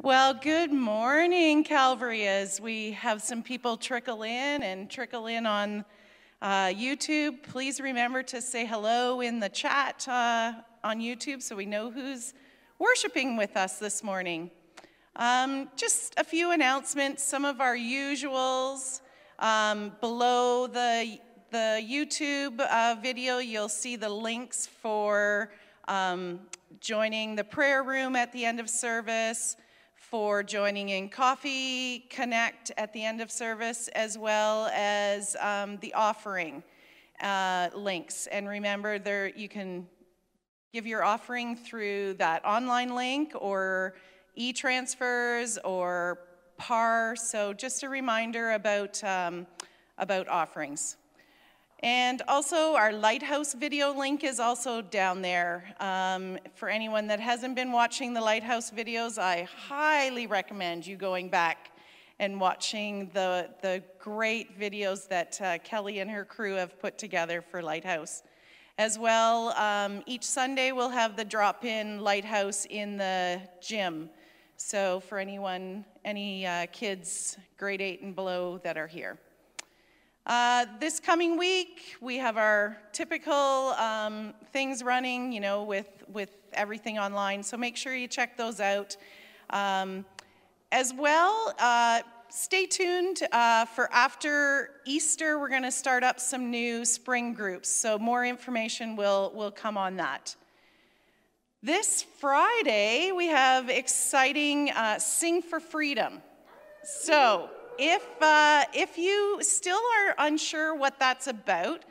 Well, good morning, Calvary, as we have some people trickle in and trickle in on uh, YouTube. Please remember to say hello in the chat uh, on YouTube so we know who's worshiping with us this morning. Um, just a few announcements, some of our usuals. Um, below the, the YouTube uh, video, you'll see the links for um, joining the prayer room at the end of service for joining in Coffee Connect at the end of service, as well as um, the offering uh, links. And remember, there you can give your offering through that online link or e-transfers or PAR. So just a reminder about, um, about offerings. And also, our Lighthouse video link is also down there. Um, for anyone that hasn't been watching the Lighthouse videos, I highly recommend you going back and watching the, the great videos that uh, Kelly and her crew have put together for Lighthouse. As well, um, each Sunday we'll have the drop-in Lighthouse in the gym. So for anyone, any uh, kids grade eight and below that are here. Uh, this coming week, we have our typical um, things running, you know, with, with everything online. So make sure you check those out. Um, as well, uh, stay tuned uh, for after Easter. We're going to start up some new spring groups. So more information will, will come on that. This Friday, we have exciting uh, Sing for Freedom. So if, uh, if you still are unsure what that's about,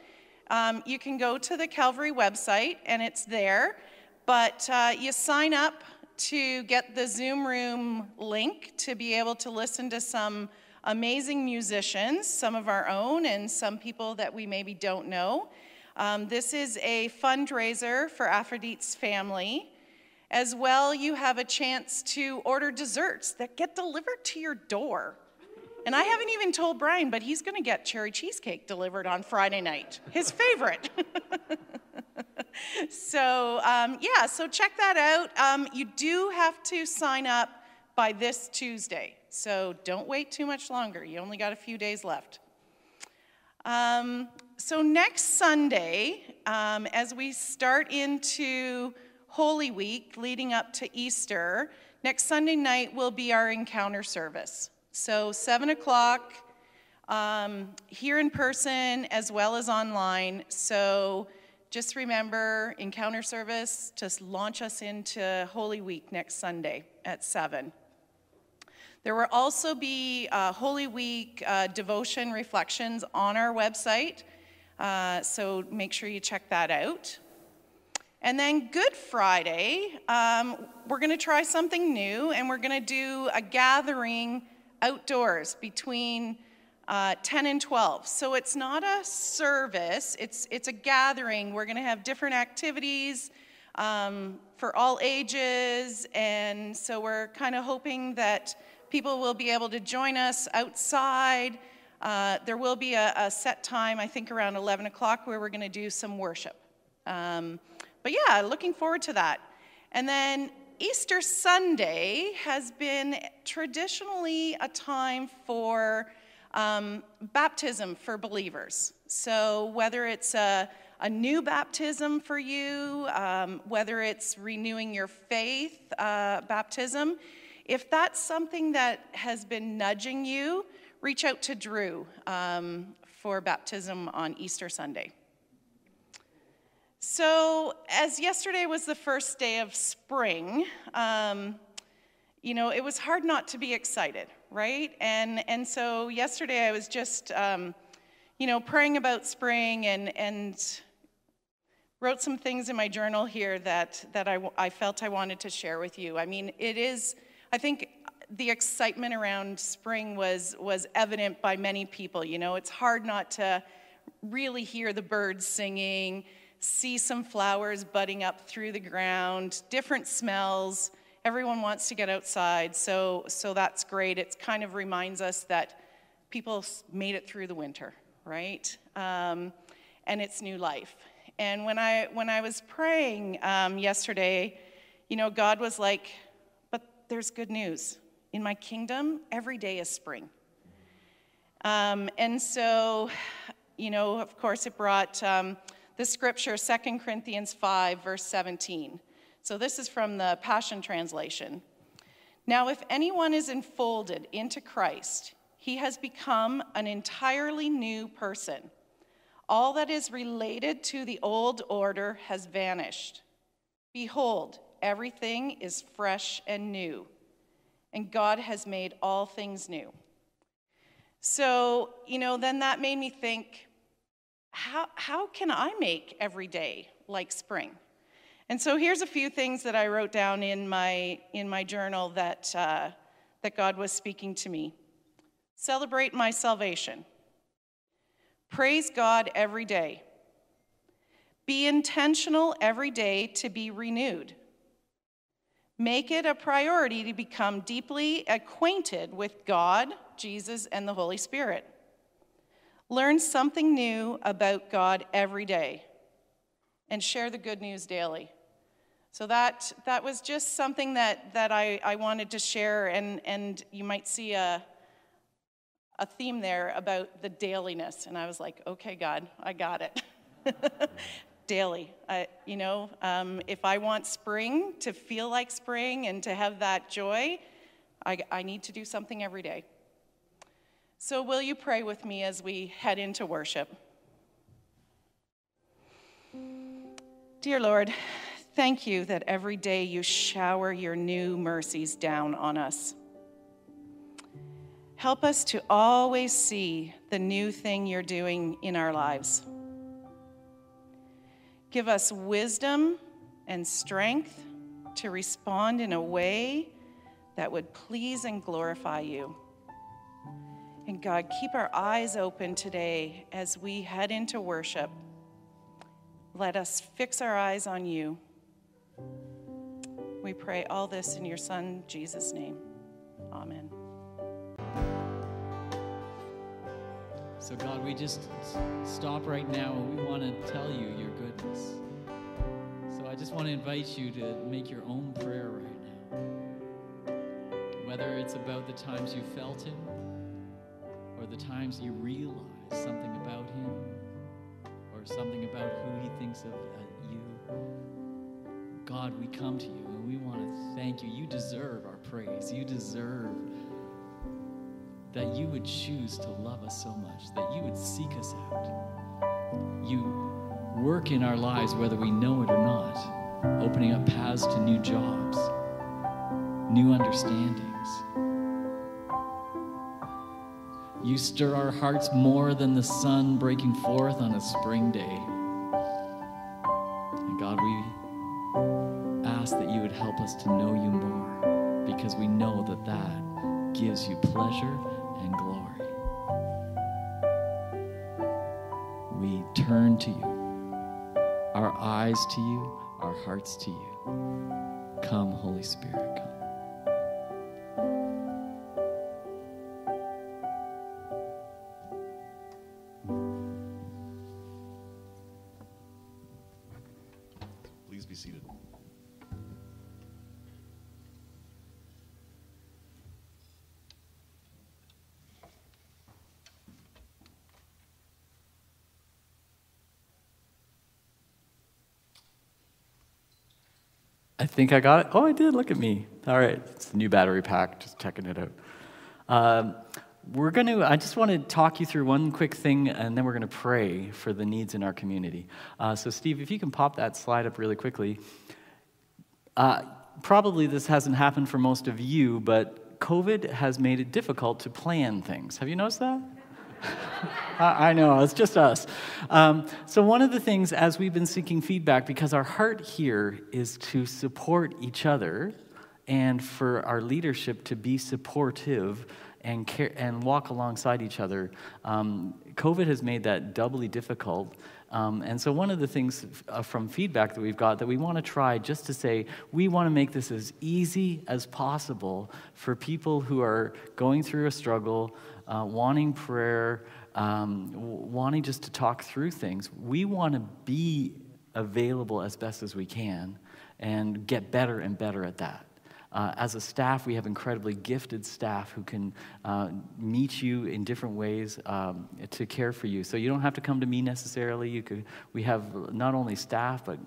um, you can go to the Calvary website and it's there. But uh, you sign up to get the Zoom room link to be able to listen to some amazing musicians, some of our own and some people that we maybe don't know. Um, this is a fundraiser for Aphrodite's family. As well, you have a chance to order desserts that get delivered to your door. And I haven't even told Brian, but he's going to get cherry cheesecake delivered on Friday night, his favorite. so, um, yeah, so check that out. Um, you do have to sign up by this Tuesday. So don't wait too much longer. You only got a few days left. Um, so next Sunday, um, as we start into Holy Week leading up to Easter, next Sunday night will be our encounter service. So 7 o'clock um, here in person as well as online. So just remember encounter service to launch us into Holy Week next Sunday at 7. There will also be uh, Holy Week uh, devotion reflections on our website. Uh, so make sure you check that out. And then Good Friday, um, we're going to try something new and we're going to do a gathering outdoors between uh, 10 and 12. So it's not a service, it's, it's a gathering. We're going to have different activities um, for all ages. And so we're kind of hoping that people will be able to join us outside. Uh, there will be a, a, set time, I think around 11 o'clock, where we're going to do some worship. Um, but yeah, looking forward to that. And then Easter Sunday has been traditionally a time for um, baptism for believers. So, whether it's a, a new baptism for you, um, whether it's renewing your faith uh, baptism, if that's something that has been nudging you, reach out to Drew um, for baptism on Easter Sunday. So, as yesterday was the first day of spring, um, you know, it was hard not to be excited, right? And, and so, yesterday I was just, um, you know, praying about spring and, and wrote some things in my journal here that, that I, I felt I wanted to share with you. I mean, it is, I think the excitement around spring was, was evident by many people. You know, it's hard not to really hear the birds singing see some flowers budding up through the ground, different smells. Everyone wants to get outside, so, so that's great. It kind of reminds us that people made it through the winter, right? Um, and it's new life. And when I, when I was praying um, yesterday, you know, God was like, but there's good news. In my kingdom, every day is spring. Um, and so, you know, of course, it brought the scripture, 2 Corinthians 5, verse 17. So this is from the Passion Translation. Now, if anyone is enfolded into Christ, he has become an entirely new person. All that is related to the old order has vanished. Behold, everything is fresh and new, and God has made all things new. So, you know, then that made me think how, how can I make every day like spring? And so here's a few things that I wrote down in my, in my journal that, uh, that God was speaking to me. Celebrate my salvation. Praise God every day. Be intentional every day to be renewed. Make it a priority to become deeply acquainted with God, Jesus, and the Holy Spirit. Learn something new about God every day and share the good news daily. So that, that was just something that, that I, I wanted to share, and, and you might see a, a theme there about the dailiness. And I was like, okay, God, I got it. daily. I, you know, um, if I want spring to feel like spring and to have that joy, I, I need to do something every day. So, will you pray with me as we head into worship? Dear Lord, thank you that every day you shower your new mercies down on us. Help us to always see the new thing you're doing in our lives. Give us wisdom and strength to respond in a way that would please and glorify you. And God, keep our eyes open today as we head into worship. Let us fix our eyes on you. We pray all this in your Son, Jesus' name. Amen. So, God, we just stop right now and we want to tell you your goodness. So, I just want to invite you to make your own prayer right now. Whether it's about the times you felt Him or the times you realize something about Him or something about who He thinks of uh, you. God, we come to you and we want to thank you. You deserve our praise. You deserve that you would choose to love us so much, that you would seek us out. You work in our lives whether we know it or not, opening up paths to new jobs, new understandings. You stir our hearts more than the sun breaking forth on a spring day. And God, we ask that you would help us to know you more because we know that that gives you pleasure and glory. We turn to you, our eyes to you, our hearts to you. Think I got it. Oh, I did. Look at me. All right. It's the new battery pack. Just checking it out. Um, we're going to, I just want to talk you through one quick thing, and then we're going to pray for the needs in our community. Uh, so, Steve, if you can pop that slide up really quickly. Uh, probably this hasn't happened for most of you, but COVID has made it difficult to plan things. Have you noticed that? I know, it's just us. Um, so, one of the things as we've been seeking feedback, because our heart here is to support each other and for our leadership to be supportive and, care, and walk alongside each other, um, COVID has made that doubly difficult. Um, and so, one of the things uh, from feedback that we've got that we want to try just to say, we want to make this as easy as possible for people who are going through a struggle, uh, wanting prayer, um, wanting just to talk through things. We want to be available as best as we can and get better and better at that. Uh, as a staff, we have incredibly gifted staff who can uh, meet you in different ways um, to care for you. So you don't have to come to me necessarily. You could, we have not only staff, but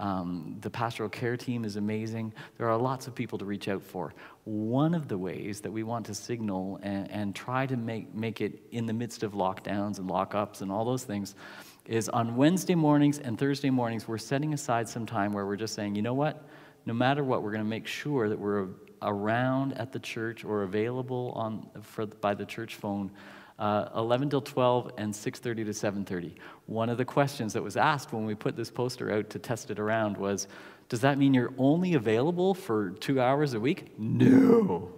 um, the pastoral care team is amazing. There are lots of people to reach out for. One of the ways that we want to signal and, and try to make, make it in the midst of lockdowns and lockups and all those things is on Wednesday mornings and Thursday mornings, we're setting aside some time where we're just saying, you know what? No matter what, we're going to make sure that we're around at the church or available on, for, by the church phone uh, 11 till 12 and 6.30 to 7.30 one of the questions that was asked when we put this poster out to test it around was does that mean you're only available for two hours a week no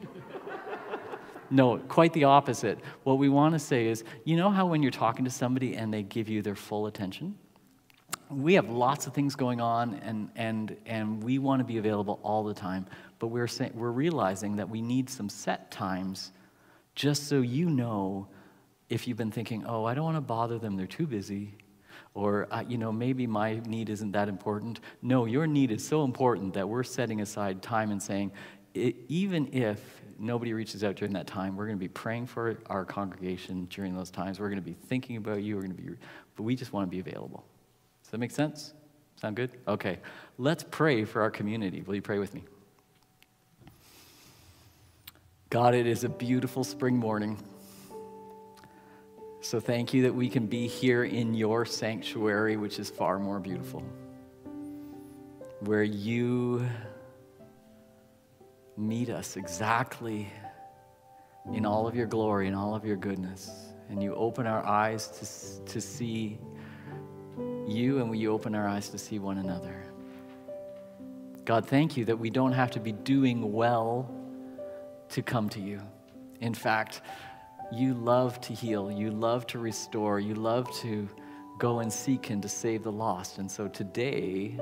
no, quite the opposite. What we want to say is you know how when you're talking to somebody and they give you their full attention? We have lots of things going on and, and, and we want to be available all the time, but we're, saying, we're realizing that we need some set times just so you know if you've been thinking, oh, I don't want to bother them, they're too busy, or, uh, you know, maybe my need isn't that important. No, your need is so important that we're setting aside time and saying, even if nobody reaches out during that time, we're going to be praying for our congregation during those times. We're going to be thinking about you. We're going to be, but we just want to be available. Does that make sense? Sound good? Okay. Let's pray for our community. Will you pray with me? God, it is a beautiful spring morning. So thank you that we can be here in your sanctuary, which is far more beautiful, where you meet us exactly in all of your glory and all of your goodness. And you open our eyes to, to see you, and you open our eyes to see one another. God, thank you that we don't have to be doing well to come to you. In fact, you love to heal, you love to restore, you love to go and seek and to save the lost. And so today,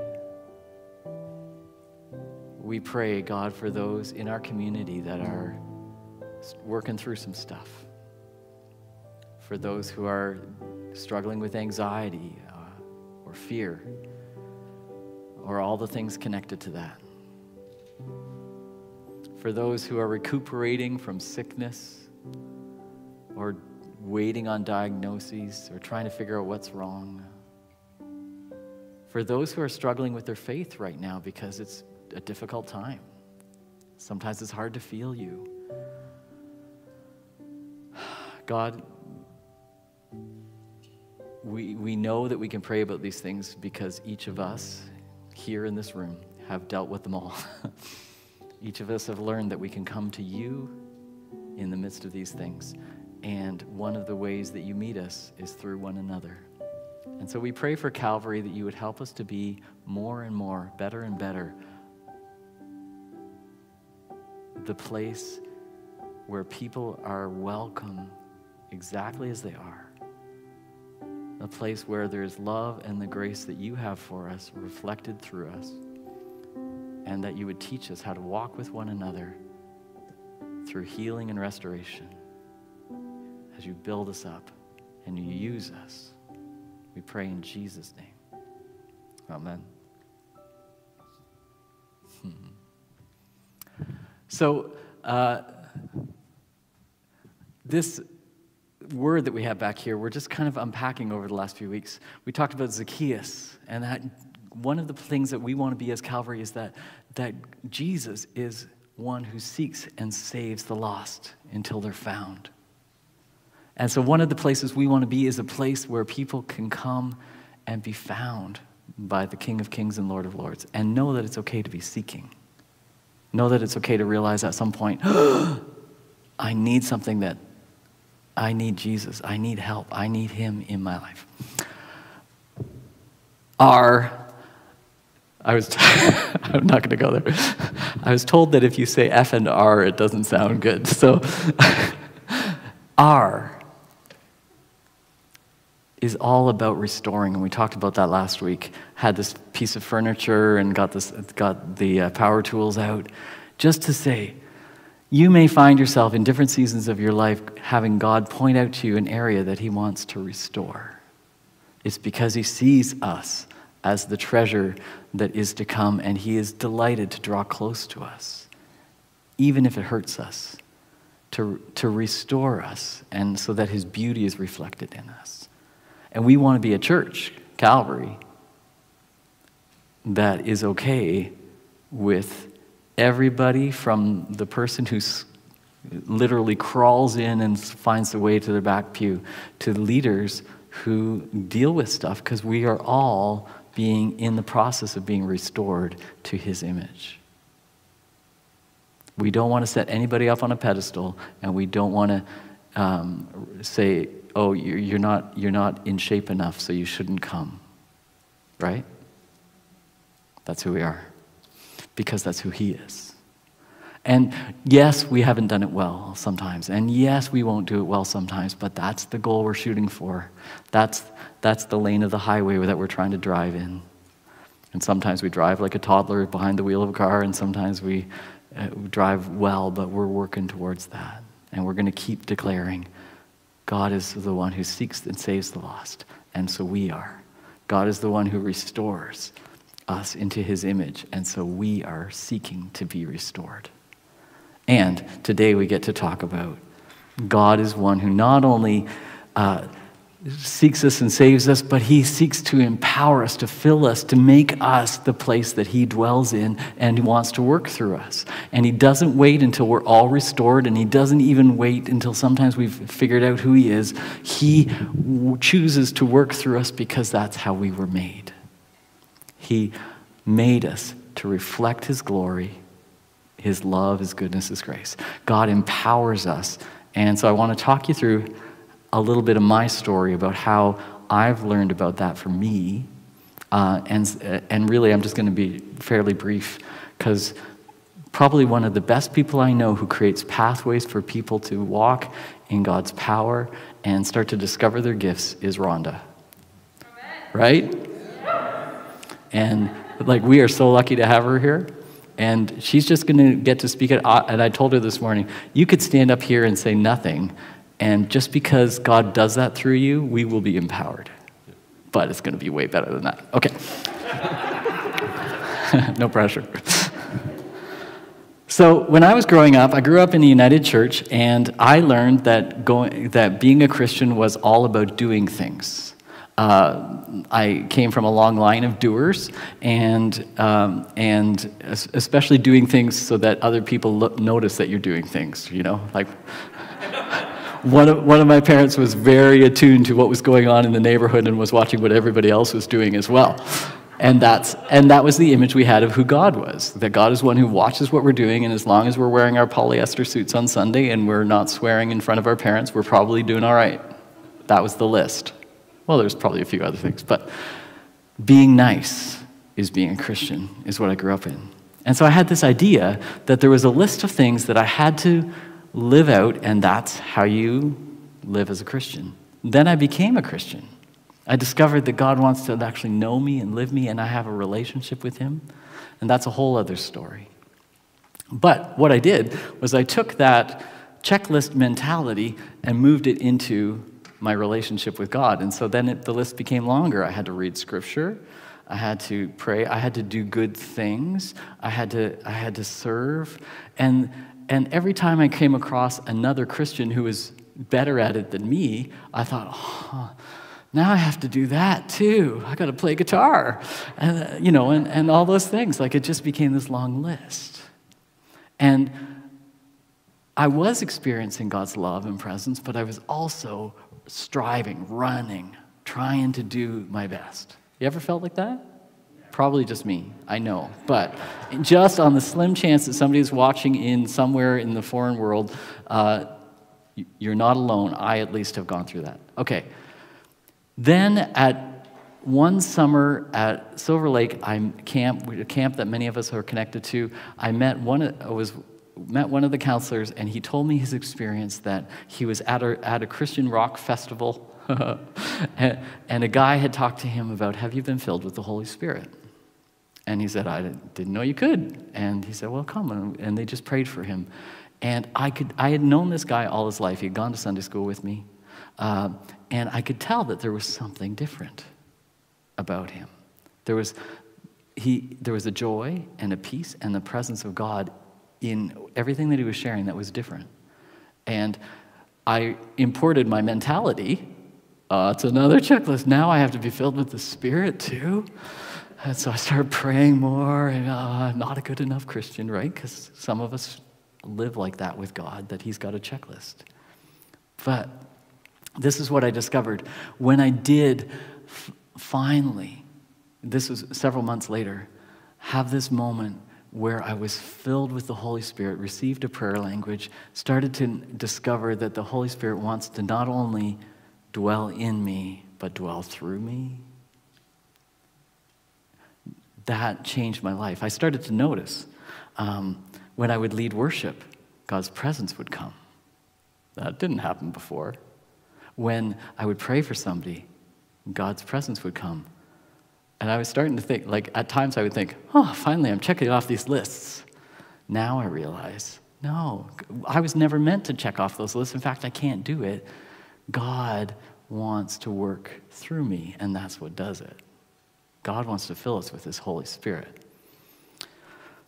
we pray, God, for those in our community that are working through some stuff, for those who are struggling with anxiety or fear, or all the things connected to that, for those who are recuperating from sickness or waiting on diagnoses or trying to figure out what's wrong. For those who are struggling with their faith right now because it's a difficult time. Sometimes it's hard to feel you. God, we, we know that we can pray about these things because each of us here in this room have dealt with them all. each of us have learned that we can come to you in the midst of these things. And one of the ways that you meet us is through one another. And so we pray for Calvary that you would help us to be more and more, better and better the place where people are welcome exactly as they are. A place where there's love and the grace that you have for us reflected through us. And that you would teach us how to walk with one another through healing and restoration as you build us up and you use us. We pray in Jesus' name. Amen. So, uh, this word that we have back here, we're just kind of unpacking over the last few weeks. We talked about Zacchaeus, and that one of the things that we want to be as Calvary is that, that Jesus is one who seeks and saves the lost until they're found. And so, one of the places we want to be is a place where people can come and be found by the King of Kings and Lord of Lords and know that it's okay to be seeking. Know that it's okay to realize at some point, I need something that I need Jesus. I need help. I need Him in my life. R, I was, t- I'm not going to go there. I was told that if you say F and R, it doesn't sound good. So, R is all about restoring, and we talked about that last week. Had this piece of furniture and got this, got the uh, power tools out, just to say, you may find yourself in different seasons of your life having God point out to you an area that He wants to restore. It's because He sees us as the treasure that is to come, and He is delighted to draw close to us even if it hurts us, to, to restore us, and so that his beauty is reflected in us. And we want to be a church, Calvary, that is okay with everybody from the person who literally crawls in and finds the way to the back pew to leaders who deal with stuff because we are all being in the process of being restored to his image. We don't want to set anybody up on a pedestal, and we don't want to um, say, oh, you're not, you're not in shape enough, so you shouldn't come. Right? That's who we are, because that's who He is. And yes, we haven't done it well sometimes. And yes, we won't do it well sometimes, but that's the goal we're shooting for. That's, that's the lane of the highway that we're trying to drive in. And sometimes we drive like a toddler behind the wheel of a car, and sometimes we uh, drive well, but we're working towards that. And we're going to keep declaring God is the one who seeks and saves the lost, and so we are. God is the one who restores us into his image, and so we are seeking to be restored. And today we get to talk about God is one who not only uh, seeks us and saves us, but he seeks to empower us, to fill us, to make us the place that he dwells in and he wants to work through us. And he doesn't wait until we're all restored, and he doesn't even wait until sometimes we've figured out who he is. He chooses to work through us because that's how we were made. He made us to reflect his glory, his love, his goodness, his grace. God empowers us. And so I want to talk you through a little bit of my story about how I've learned about that for me. Uh, and, and really, I'm just going to be fairly brief because probably one of the best people I know who creates pathways for people to walk in God's power and start to discover their gifts is Rhonda. Right? And like, we are so lucky to have her here. And she's just going to get to speak at, uh, and I told her this morning, you could stand up here and say nothing, and just because God does that through you, we will be empowered. But it's going to be way better than that. Okay. no pressure. So, when I was growing up, I grew up in the United Church, and I learned that, going, that being a Christian was all about doing things. Uh, I came from a long line of doers, and, um, and especially doing things so that other people notice that you're doing things, you know? Like, one of, one of my parents was very attuned to what was going on in the neighborhood and was watching what everybody else was doing as well. And, that's, and that was the image we had of who God was that God is one who watches what we're doing, and as long as we're wearing our polyester suits on Sunday and we're not swearing in front of our parents, we're probably doing all right. That was the list. Well, there's probably a few other things, but being nice is being a Christian, is what I grew up in. And so I had this idea that there was a list of things that I had to live out, and that's how you live as a Christian. Then I became a Christian. I discovered that God wants to actually know me and live me, and I have a relationship with Him. And that's a whole other story. But what I did was I took that checklist mentality and moved it into my relationship with God. And so then it, the list became longer. I had to read scripture. I had to pray. I had to do good things. I had to, I had to serve. And, and every time I came across another Christian who was better at it than me, I thought, oh, now I have to do that too. I got to play guitar, and, uh, you know, and, and all those things. Like it just became this long list. And I was experiencing God's love and presence, but I was also striving, running, trying to do my best. You ever felt like that? Probably just me, I know. But just on the slim chance that somebody is watching in somewhere in the foreign world, uh, you're not alone. I at least have gone through that. Okay. Then at one summer at Silver Lake, I camp, a camp that many of us are connected to. I met one. I was met one of the counselors, and he told me his experience that he was at a, at a Christian rock festival, and, and a guy had talked to him about, Have you been filled with the Holy Spirit? And he said, I didn't know you could. And he said, Well, come. And they just prayed for him. And I, could, I had known this guy all his life. He had gone to Sunday school with me. Uh, and I could tell that there was something different about him. There was, he, there was a joy and a peace and the presence of God in everything that he was sharing that was different. And I imported my mentality. Uh, it's another checklist. Now I have to be filled with the Spirit too. And so I started praying more, and uh, not a good enough Christian, right? Because some of us live like that with God, that He's got a checklist. But this is what I discovered. When I did finally, this was several months later, have this moment where I was filled with the Holy Spirit, received a prayer language, started to discover that the Holy Spirit wants to not only dwell in me, but dwell through me. That changed my life. I started to notice um, when I would lead worship, God's presence would come. That didn't happen before. When I would pray for somebody, God's presence would come. And I was starting to think, like, at times I would think, oh, finally I'm checking off these lists. Now I realize, no, I was never meant to check off those lists. In fact, I can't do it. God wants to work through me, and that's what does it. God wants to fill us with His Holy Spirit.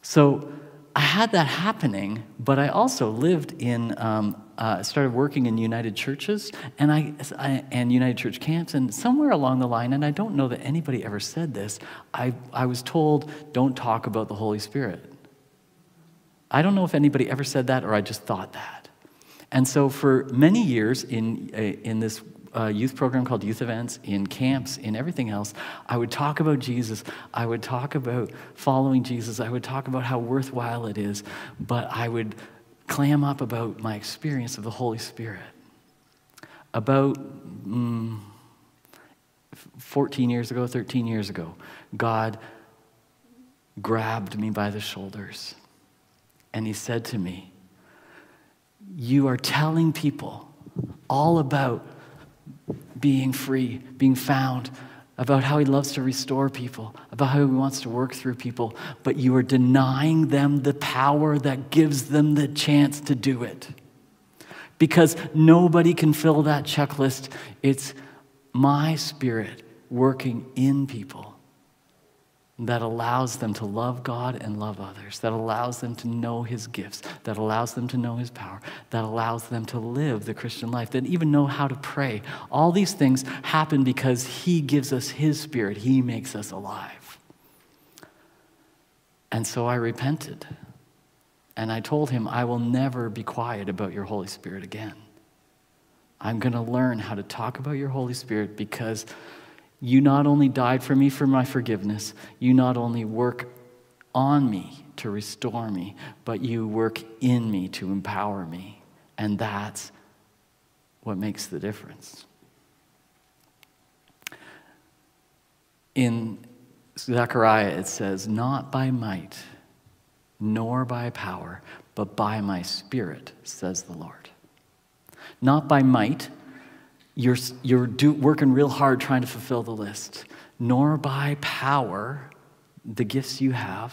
So I had that happening, but I also lived in, um, uh, started working in United Churches and, I, I, and United Church camps, and somewhere along the line, and I don't know that anybody ever said this, I, I was told, don't talk about the Holy Spirit. I don't know if anybody ever said that or I just thought that. And so for many years in, uh, in this uh, youth program called Youth Events, in camps, in everything else, I would talk about Jesus. I would talk about following Jesus. I would talk about how worthwhile it is, but I would clam up about my experience of the Holy Spirit. About mm, 14 years ago, 13 years ago, God grabbed me by the shoulders and he said to me, You are telling people all about being free, being found, about how he loves to restore people, about how he wants to work through people, but you are denying them the power that gives them the chance to do it. Because nobody can fill that checklist. It's my spirit working in people that allows them to love God and love others, that allows them to know His gifts, that allows them to know His power, that allows them to live the Christian life, that even know how to pray. All these things happen because He gives us His Spirit, He makes us alive. And so I repented. And I told him, I will never be quiet about your Holy Spirit again. I'm going to learn how to talk about your Holy Spirit because you not only died for me for my forgiveness, you not only work on me to restore me, but you work in me to empower me. And that's what makes the difference. In Zechariah, it says, Not by might, nor by power, but by my spirit, says the Lord. Not by might, you're, you're do, working real hard trying to fulfill the list, nor by power, the gifts you have,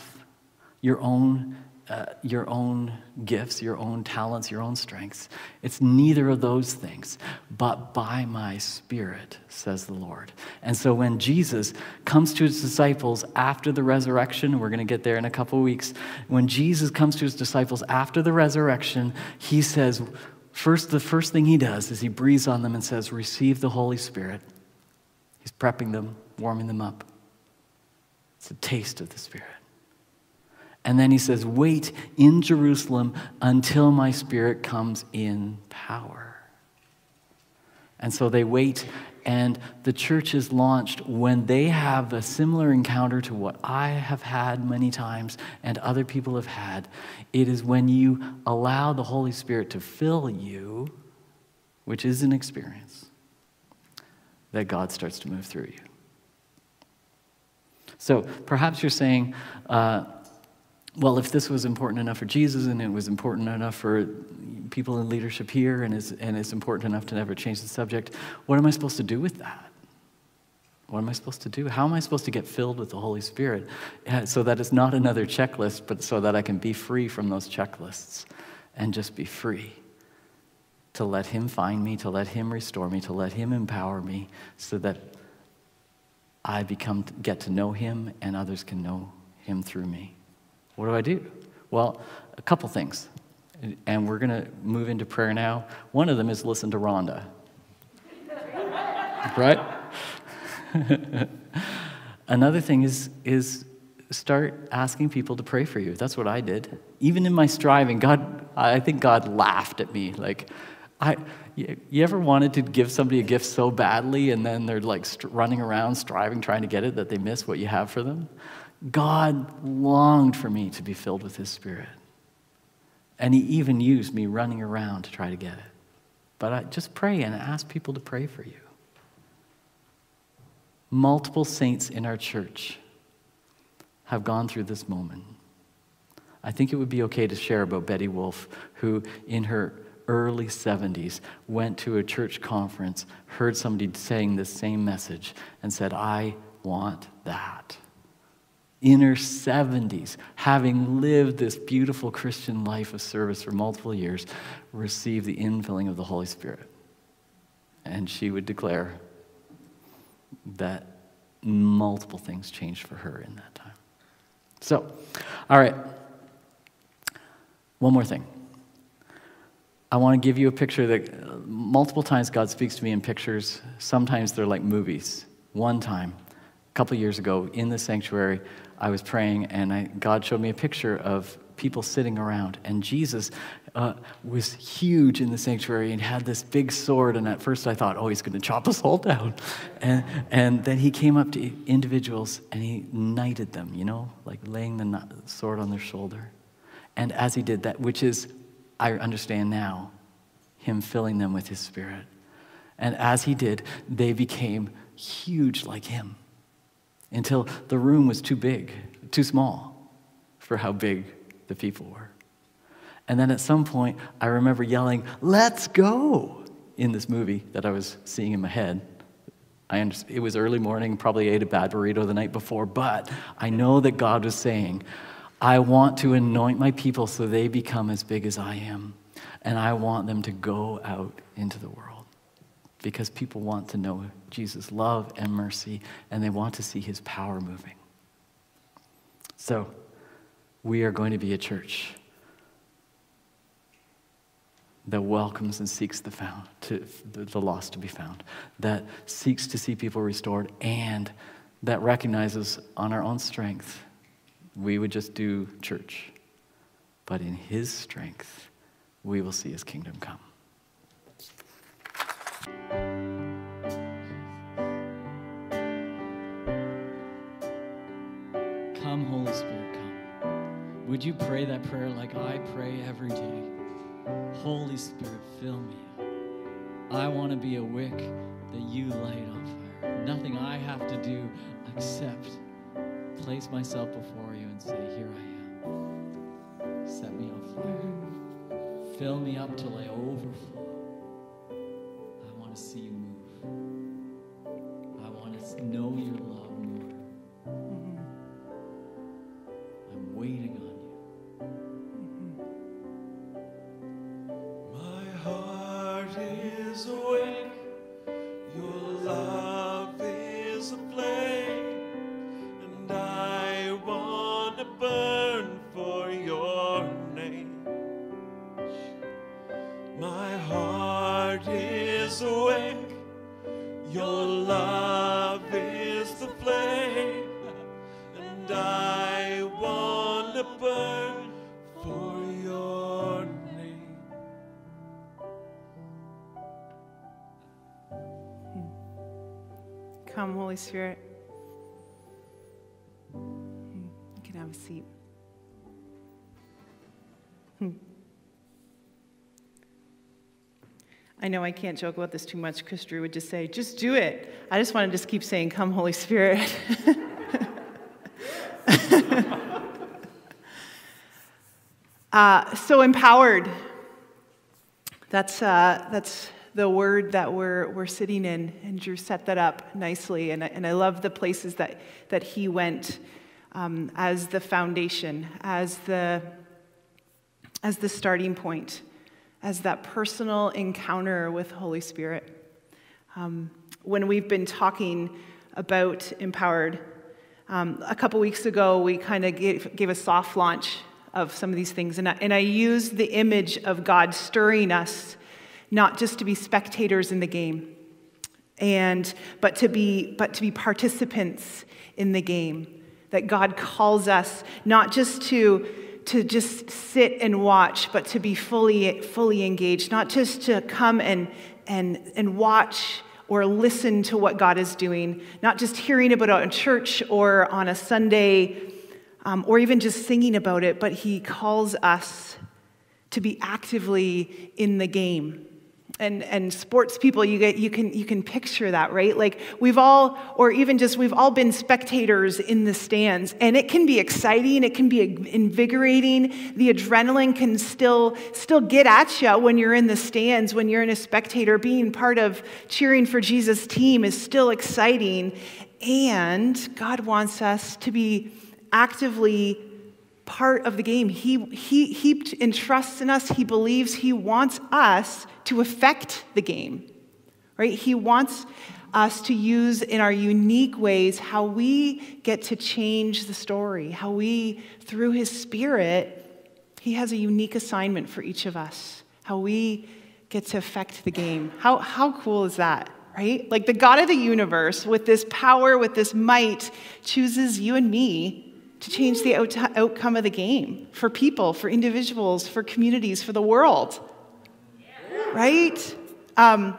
your own, uh, your own gifts, your own talents, your own strengths. It's neither of those things, but by my Spirit, says the Lord. And so when Jesus comes to his disciples after the resurrection, we're going to get there in a couple weeks. When Jesus comes to his disciples after the resurrection, he says, First, the first thing he does is he breathes on them and says, Receive the Holy Spirit. He's prepping them, warming them up. It's a taste of the Spirit. And then he says, Wait in Jerusalem until my Spirit comes in power. And so they wait, and the church is launched when they have a similar encounter to what I have had many times and other people have had. It is when you allow the Holy Spirit to fill you, which is an experience, that God starts to move through you. So perhaps you're saying, uh, well, if this was important enough for Jesus and it was important enough for people in leadership here and, is, and it's important enough to never change the subject, what am I supposed to do with that? What am I supposed to do? How am I supposed to get filled with the Holy Spirit eh, so that it's not another checklist, but so that I can be free from those checklists and just be free to let Him find me, to let Him restore me, to let Him empower me so that I become, get to know Him and others can know Him through me? What do I do? Well, a couple things. And we're going to move into prayer now. One of them is listen to Rhonda. right? Another thing is, is start asking people to pray for you. That's what I did. Even in my striving, God, I think God laughed at me. Like, I, you ever wanted to give somebody a gift so badly and then they're like running around striving, trying to get it, that they miss what you have for them? God longed for me to be filled with His Spirit. And He even used me running around to try to get it. But I just pray and ask people to pray for you. Multiple saints in our church have gone through this moment. I think it would be okay to share about Betty Wolf, who in her early 70s went to a church conference, heard somebody saying this same message, and said, I want that. In her 70s, having lived this beautiful Christian life of service for multiple years, received the infilling of the Holy Spirit. And she would declare that multiple things changed for her in that time. So, all right. One more thing. I want to give you a picture that uh, multiple times God speaks to me in pictures. Sometimes they're like movies. One time, a couple years ago, in the sanctuary, I was praying and I, God showed me a picture of people sitting around. And Jesus uh, was huge in the sanctuary and had this big sword. And at first I thought, oh, he's going to chop us all down. And, and then he came up to individuals and he knighted them, you know, like laying the sword on their shoulder. And as he did that, which is, I understand now, him filling them with his spirit. And as he did, they became huge like him until the room was too big, too small for how big the people were. And then at some point, I remember yelling, Let's go! in this movie that I was seeing in my head. I it was early morning, probably ate a bad burrito the night before, but I know that God was saying, I want to anoint my people so they become as big as I am. And I want them to go out into the world because people want to know Jesus' love and mercy, and they want to see his power moving. So, we are going to be a church that welcomes and seeks the found to the lost to be found that seeks to see people restored and that recognizes on our own strength we would just do church but in his strength we will see his kingdom come come holy spirit come would you pray that prayer like i pray every day Holy Spirit, fill me I want to be a wick that you light on fire. Nothing I have to do except place myself before you and say, Here I am. Set me on fire. Fill me up till I overflow. I want to see you move. I want to know your love Holy Spirit. You can have a seat. Hmm. I know I can't joke about this too much. Chris Drew would just say, just do it. I just want to just keep saying, come, Holy Spirit. uh, so empowered. That's, uh, that's the word that we're, we're sitting in. And Drew set that up nicely. And I, and I love the places that, that he went um, as the foundation, as the, as the starting point, as that personal encounter with Holy Spirit. Um, when we've been talking about empowered, um, a couple weeks ago, we kind of gave, gave, a soft launch of some of these things. And I, and I use the image of God stirring us not just to be spectators in the game, and, but, to be, but to be participants in the game. That God calls us not just to, to just sit and watch, but to be fully, fully engaged, not just to come and, and, and watch or listen to what God is doing, not just hearing about it in church or on a Sunday um, or even just singing about it, but He calls us to be actively in the game and, and sports people you get you can you can picture that right? Like we've all or even just we've all been spectators in the stands and it can be exciting it can be invigorating. The adrenaline can still still get at you when you're in the stands when you're in a spectator. Being part of cheering for jesus team is still exciting and god wants us to be actively part of the game. He, he, he entrusts in us, he believes he wants us to affect the game, right? He wants us to use in our unique ways how we get to change the story, how we, through his spirit, he has a unique assignment for each of us, how we get to affect the game. How, how cool is that? Right? Like the God of the universe, with this power, with this might, chooses you and me to change the out- outcome of the game for people, for individuals, for communities, for the world. Right? Um,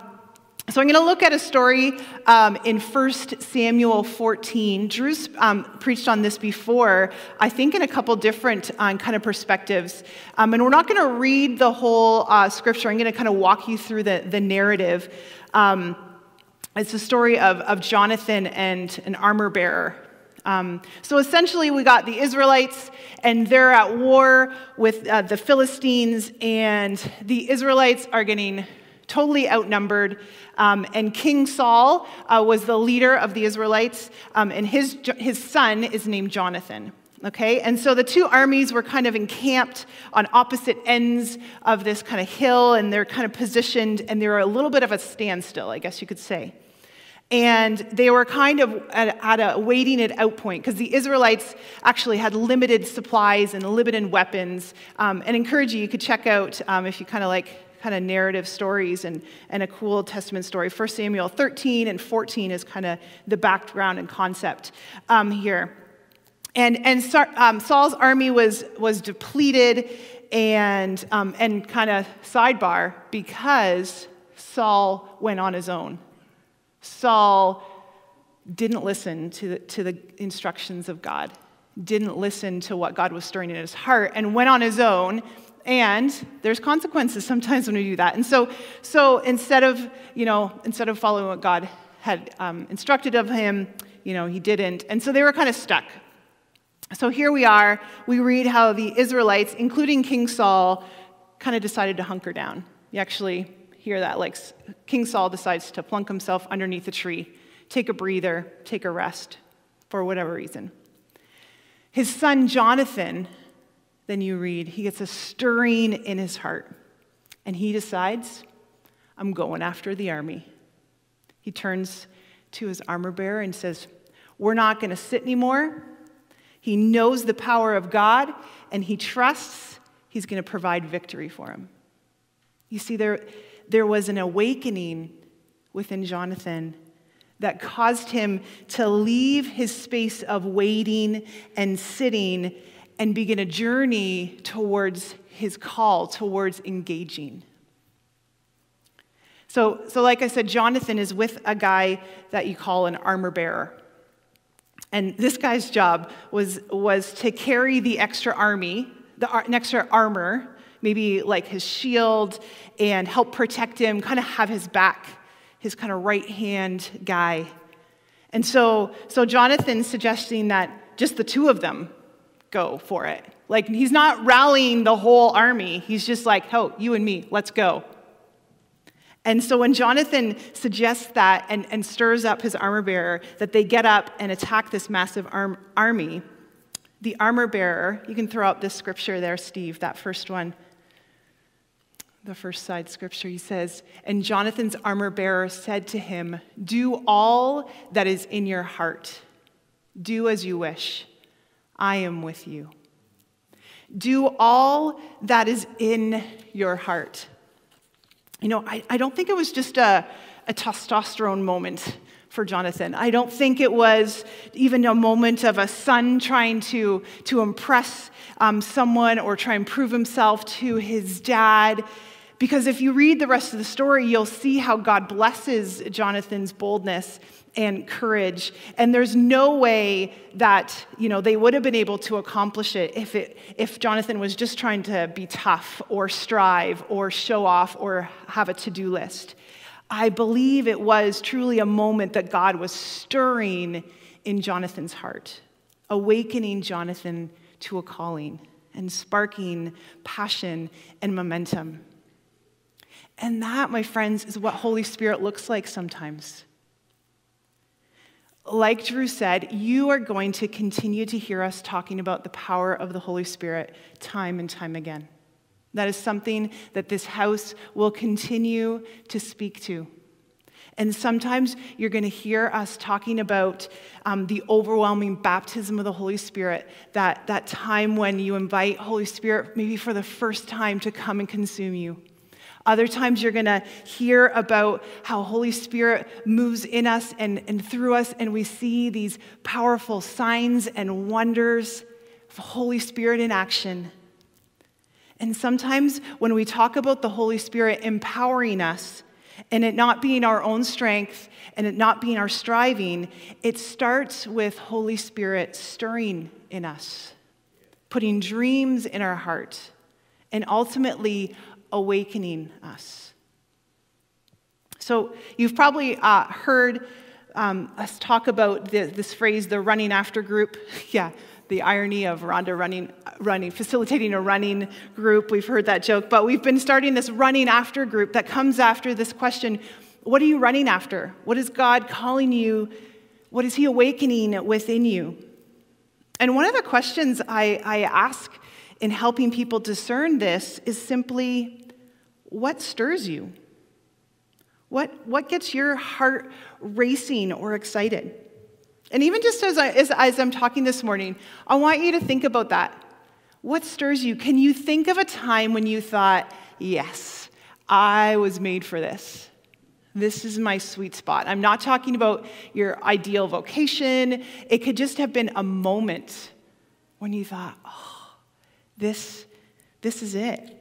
so I'm going to look at a story um, in 1 Samuel 14. Drew's um, preached on this before, I think in a couple different uh, kind of perspectives. Um, and we're not going to read the whole uh, scripture. I'm going to kind of walk you through the, the narrative. Um, it's the story of, of Jonathan and an armor bearer. Um, so essentially, we got the Israelites, and they're at war with uh, the Philistines, and the Israelites are getting totally outnumbered. Um, and King Saul uh, was the leader of the Israelites, um, and his, his son is named Jonathan. Okay, and so the two armies were kind of encamped on opposite ends of this kind of hill, and they're kind of positioned, and they were a little bit of a standstill, I guess you could say. And they were kind of at, at a waiting it out point because the Israelites actually had limited supplies and limited weapons. Um, and encourage you, you could check out um, if you kind of like kind of narrative stories and, and a cool Testament story. 1 Samuel 13 and 14 is kind of the background and concept um, here. And, and um, Saul's army was, was depleted and, um, and kind of sidebar because Saul went on his own. Saul didn't listen to the, to the instructions of God, didn't listen to what God was stirring in his heart, and went on his own. And there's consequences sometimes when we do that. And so, so instead of, you know, instead of following what God had um, instructed of him, you know, he didn't. And so they were kind of stuck. So here we are. We read how the Israelites, including King Saul, kind of decided to hunker down. You actually hear that. Like King Saul decides to plunk himself underneath a tree, take a breather, take a rest for whatever reason. His son Jonathan, then you read, he gets a stirring in his heart. And he decides, I'm going after the army. He turns to his armor bearer and says, We're not going to sit anymore. He knows the power of God and he trusts he's going to provide victory for him. You see, there, there was an awakening within Jonathan that caused him to leave his space of waiting and sitting and begin a journey towards his call, towards engaging. So, so, like I said, Jonathan is with a guy that you call an armor bearer. And this guy's job was, was to carry the extra army, the extra armor maybe like his shield and help protect him, kind of have his back, his kind of right hand guy. And so, so Jonathan's suggesting that just the two of them go for it. Like he's not rallying the whole army. He's just like, oh, you and me, let's go. And so when Jonathan suggests that and, and stirs up his armor bearer, that they get up and attack this massive arm, army, the armor bearer, you can throw out this scripture there, Steve, that first one the first side scripture, he says, And Jonathan's armor bearer said to him, Do all that is in your heart, do as you wish. I am with you. Do all that is in your heart. You know, I, I don't think it was just a, a testosterone moment for Jonathan. I don't think it was even a moment of a son trying to, to impress um, someone or try and prove himself to his dad. Because if you read the rest of the story, you'll see how God blesses Jonathan's boldness and courage. And there's no way that, you know, they would have been able to accomplish it if, it if Jonathan was just trying to be tough or strive or show off or have a to-do list. I believe it was truly a moment that God was stirring in Jonathan's heart, awakening Jonathan to a calling and sparking passion and momentum. And that, my friends, is what Holy Spirit looks like sometimes. Like Drew said, you are going to continue to hear us talking about the power of the Holy Spirit time and time again. That is something that this house will continue to speak to. And sometimes you're going to hear us talking about um, the overwhelming baptism of the Holy Spirit, that, that time when you invite Holy Spirit, maybe for the first time, to come and consume you. Other times you're going to hear about how Holy Spirit moves in us and, and through us, and we see these powerful signs and wonders of Holy Spirit in action. And sometimes when we talk about the Holy Spirit empowering us, and it not being our own strength and it not being our striving, it starts with Holy Spirit stirring in us, putting dreams in our heart, and ultimately awakening us. So, you've probably uh, heard um, us talk about the, this phrase, the running after group. yeah, the irony of Rhonda running, running, facilitating a running group. We've heard that joke, but we've been starting this running after group that comes after this question what are you running after? What is God calling you? What is He awakening within you? And one of the questions I, I ask in helping people discern this is simply what stirs you? What, what gets your heart racing or excited? And even just as, I, as, as I'm talking this morning, I want you to think about that. What stirs you? Can you think of a time when you thought, yes, I was made for this? This is my sweet spot. I'm not talking about your ideal vocation. It could just have been a moment when you thought, oh, this, this is it.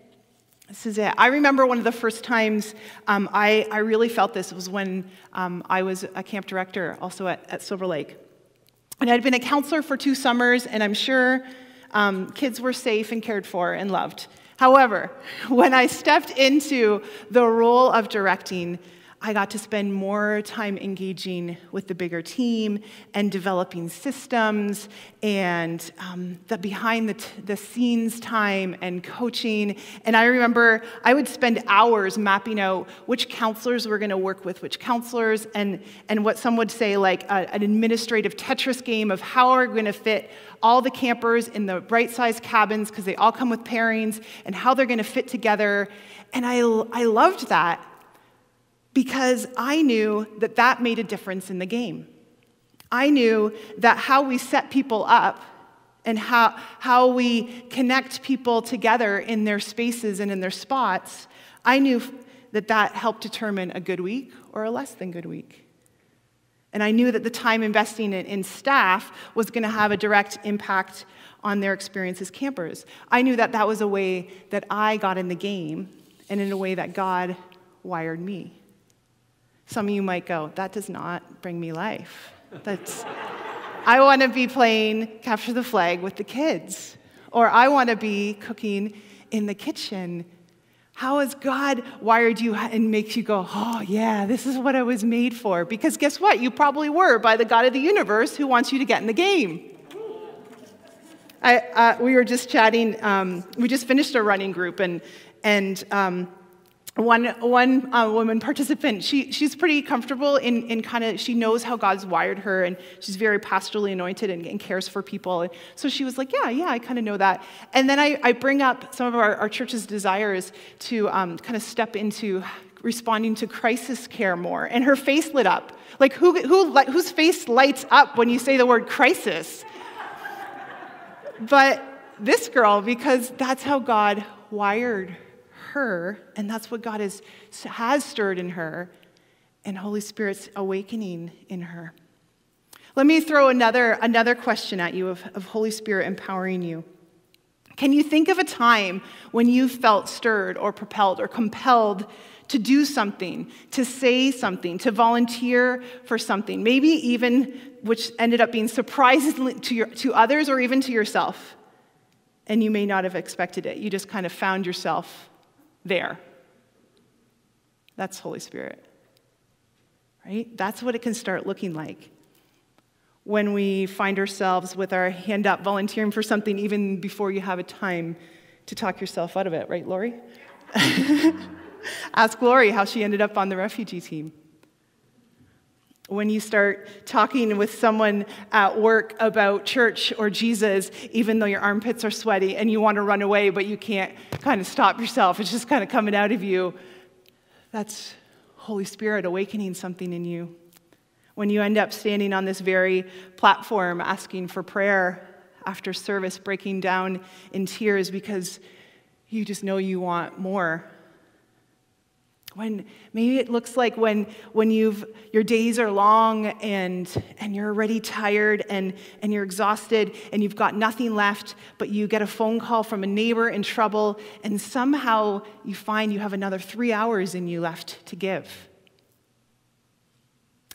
This is it. I remember one of the first times um, I, I really felt this was when um, I was a camp director also at, at Silver Lake. And I'd been a counselor for two summers, and I'm sure um, kids were safe and cared for and loved. However, when I stepped into the role of directing, I got to spend more time engaging with the bigger team and developing systems and um, the behind the, the scenes time and coaching. And I remember I would spend hours mapping out which counselors were going to work with which counselors and, and what some would say like a, an administrative Tetris game of how are we going to fit all the campers in the right sized cabins because they all come with pairings and how they're going to fit together. And I, I loved that because I knew that that made a difference in the game. I knew that how we set people up and how, how we connect people together in their spaces and in their spots, I knew that that helped determine a good week or a less than good week. And I knew that the time investing in, in staff was going to have a direct impact on their experience as campers. I knew that that was a way that I got in the game and in a way that God wired me. Some of you might go, that does not bring me life. That's, I want to be playing capture the flag with the kids, or I want to be cooking in the kitchen. How has God wired you and makes you go, oh, yeah, this is what I was made for? Because guess what? You probably were by the God of the universe who wants you to get in the game. I, uh, we were just chatting, um, we just finished a running group, and, and um, one, one uh, woman participant, she, she's pretty comfortable in, in kind of, she knows how God's wired her and she's very pastorally anointed and, and cares for people. And so she was like, yeah, yeah, I kind of know that. And then I, I bring up some of our, our church's desires to um, kind of step into responding to crisis care more. And her face lit up. Like, who, who, whose face lights up when you say the word crisis? but this girl because that's how God wired her, and that's what God has, has stirred in her, and Holy Spirit's awakening in her. Let me throw another, another question at you of, of Holy Spirit empowering you. Can you think of a time when you felt stirred or propelled or compelled to do something, to say something, to volunteer for something, maybe even which ended up being surprising to, your, to others or even to yourself? And you may not have expected it. You just kind of found yourself there. That's Holy Spirit, right? That's what it can start looking like when we find ourselves with our hand up volunteering for something even before you have a time to talk yourself out of it, right, Lori? Ask Lori how she ended up on the refugee team. When you start talking with someone at work about church or Jesus, even though your armpits are sweaty and you want to run away, but you can't kind of stop yourself, it's just kind of coming out of you. That's Holy Spirit awakening something in you when you end up standing on this very platform asking for prayer after service, breaking down in tears because you just know you want more. When maybe it looks like when, when you've, your days are long and, and you're already tired and, and you're exhausted and you've got nothing left, but you get a phone call from a neighbor in trouble, and somehow you find you have another three hours in you left to give.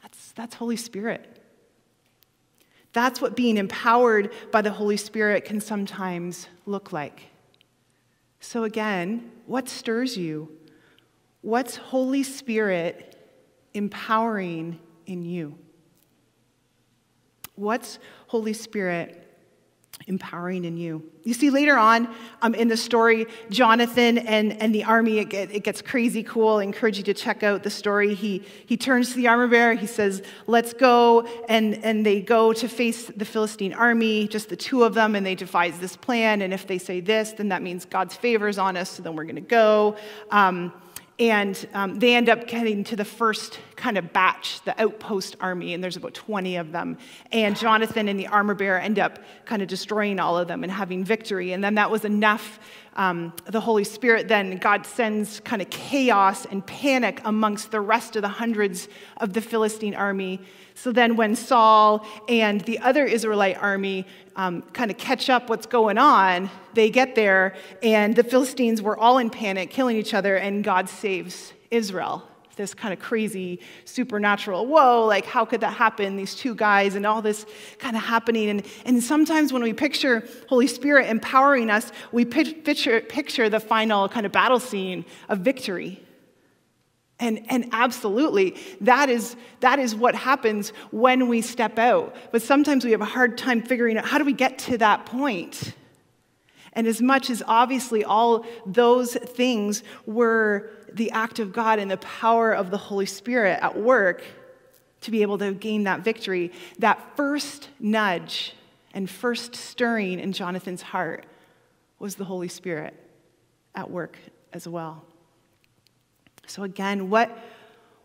That's that's Holy Spirit. That's what being empowered by the Holy Spirit can sometimes look like. So, again, what stirs you? What's Holy Spirit empowering in you? What's Holy Spirit empowering in you. You see, later on um, in the story, Jonathan and, and the army, it, it, gets crazy cool. I encourage you to check out the story. He, he turns to the armor bearer, he says, Let's go. And, and they go to face the Philistine army, just the two of them, and they devise this plan. And if they say this, then that means God's favor is on us, so then we're going to go. Um, and um, they end up getting to the first kind of batch, the outpost army, and there's about 20 of them. And Jonathan and the armor bearer end up kind of destroying all of them and having victory. And then that was enough. Um, the Holy Spirit, then God sends kind of chaos and panic amongst the rest of the hundreds of the Philistine army. So then, when Saul and the other Israelite army um, kind of catch up what's going on, they get there, and the Philistines were all in panic, killing each other, and God saves Israel. This kind of crazy supernatural, whoa, like how could that happen? These two guys and all this kind of happening. And, and sometimes when we picture Holy Spirit empowering us, we picture, picture the final kind of battle scene of victory and, and absolutely, that is, that is what happens when we step out. But sometimes we have a hard time figuring out how do we get to that point? And as much as obviously all those things were the act of God and the power of the Holy Spirit at work to be able to gain that victory, that first nudge and first stirring in Jonathan's heart was the Holy Spirit at work as well. So, again, what,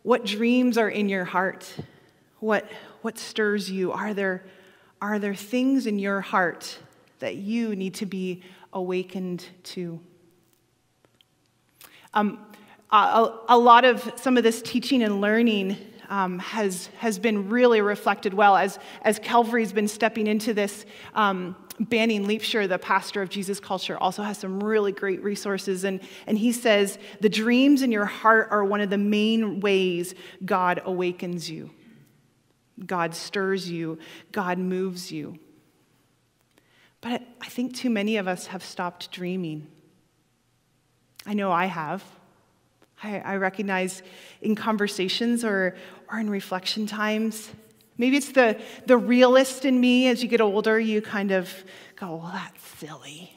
what dreams are in your heart? What, what stirs you? Are there, are there things in your heart that you need to be awakened to? Um, a, a, lot of some of this teaching and learning um, has, has been really reflected well as, as Calvary's been stepping into this um, Banning Liebscher, the pastor of Jesus Culture, also has some really great resources. And, and he says, The dreams in your heart are one of the main ways God awakens you, God stirs you, God moves you. But I think too many of us have stopped dreaming. I know I have. I, I recognize in conversations or, or in reflection times Maybe it's the, the realist in me as you get older, you kind of go, well, that's silly.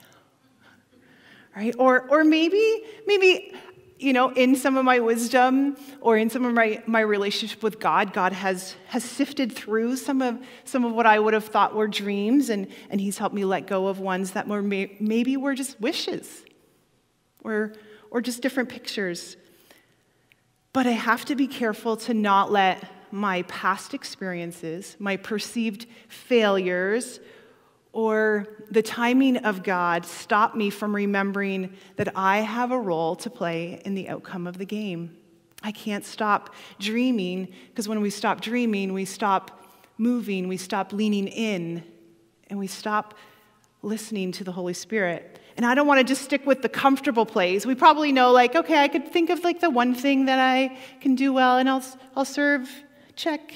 Right? Or, or maybe, maybe, you know, in some of my wisdom or in some of my, my relationship with God, God has, has sifted through some of, some of what I would have thought were dreams, and, and He's helped me let go of ones that were may, maybe were just wishes or, or just different pictures. But I have to be careful to not let my past experiences, my perceived failures, or the timing of God stop me from remembering that I have a role to play in the outcome of the game. I can't stop dreaming because when we stop dreaming, we stop moving, we stop leaning in, and we stop listening to the Holy Spirit. And I don't want to just stick with the comfortable plays. We probably know, like, okay, I could think of like the one thing that I can do well, and I'll, I'll serve, check,